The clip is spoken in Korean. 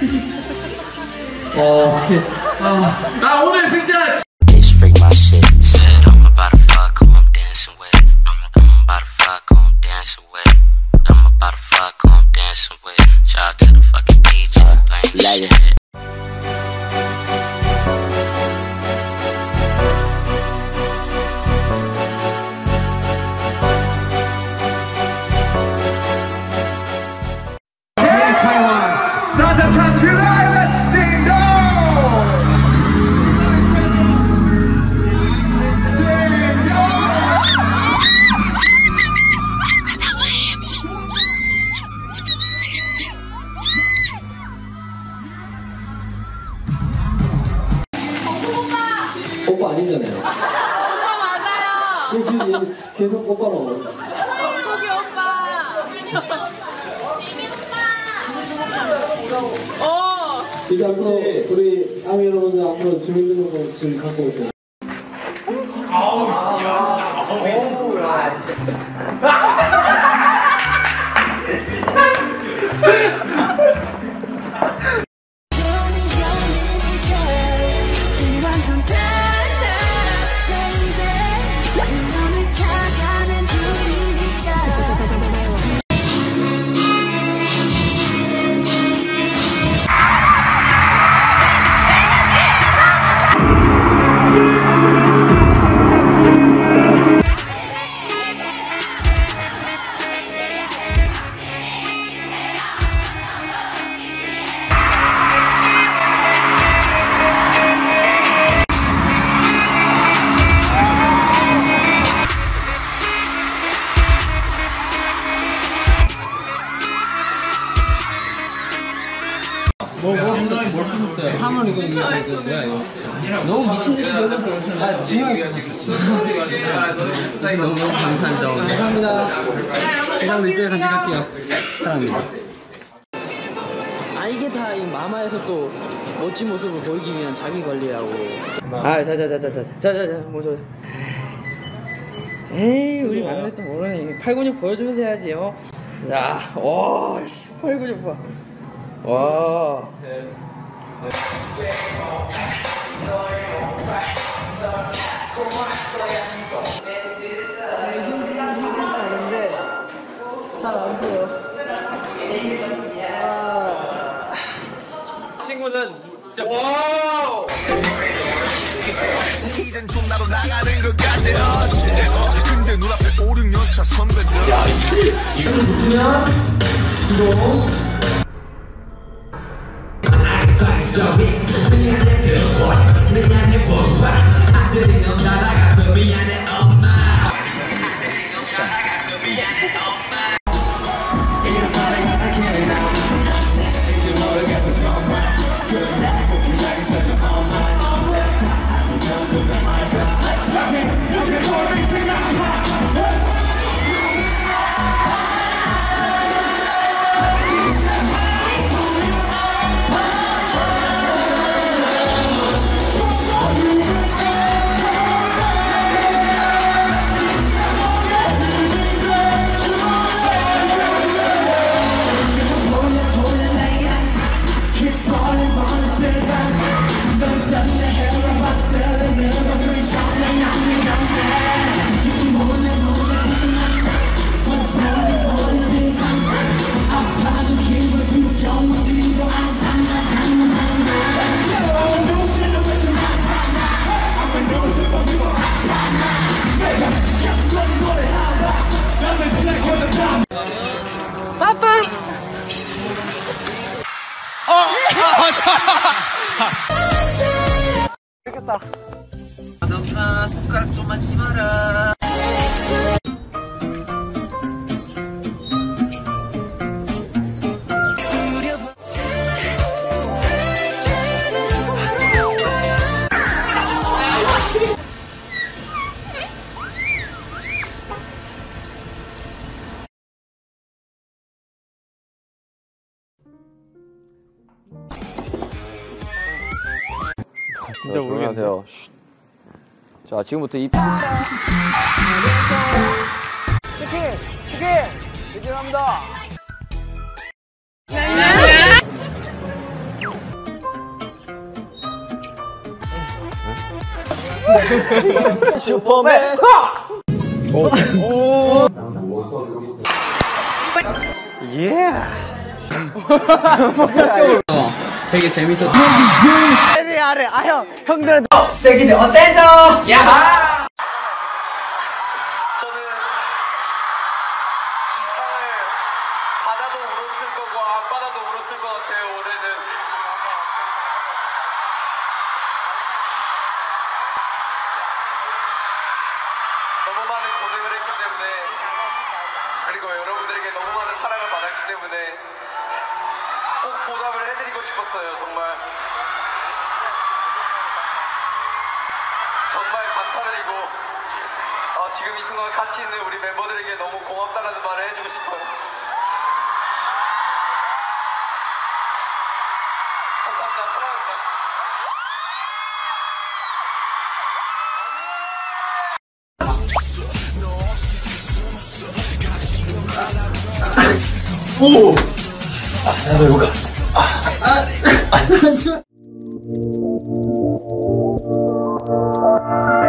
oh, okay. my shit. I'm about to fuck dancing. I'm, about to fuck dancing. I'm about to fuck dancing. Shout out to the fucking DJ. Uh, shit. 오빠 아니잖아요. 오빠 맞아요. 여기 계속 오빠로. 거기 오빠. 어. 이제 앞으로 우리 아미 여러분들 앞으로 주민등록을 지금 갖고 오세요. 완전 뭐야 이거? 너무 미친 듯이 놀면서 아 진영이 너무 감사한 점 감사합니다 이상 늦게 간직할게요 사랑합니다 아 이게 다 이 마마에서 또 멋진 모습을 보이기 위한 자기 관리라고. 아 자자자자자자자자 뭐죠? 에이 우리 막내 또 모르네. 팔 근육 보여주면서 해야지요. 자, 와, 씨, 팔 근육 봐. 와. 잘안 돼요. 친구는 진짜 와. 이젠 좀 나로 나가는 것 같아 어, 근데 눈앞에 5, 6년 차 선배들 남사 마라. 진짜 모르겠네요. 자, 지금부터 이. 치킨! 치킨! 치킨합니다! 슈퍼맨! 오! 오! 예! 어. 되게 재밌었어. 저는 이 상을 받아도 울었을 거고 안 받아도 울었을 것 같아요 올해는. 너무 많은 고생을 했기 때문에 그리고 여러분들에게 너무 많은 사랑을 받았기 때문에 꼭 보답을 해드리고 싶었어요 정말 정말 감사드리고 어, 지금 이 순간 같이 있는 우리 멤버들에게 너무 고맙다라는 말을 해주고 싶어요. 감사합니다. 사랑합니다. 오! 아, 나도 요가. 아, 아, 아, Thank you.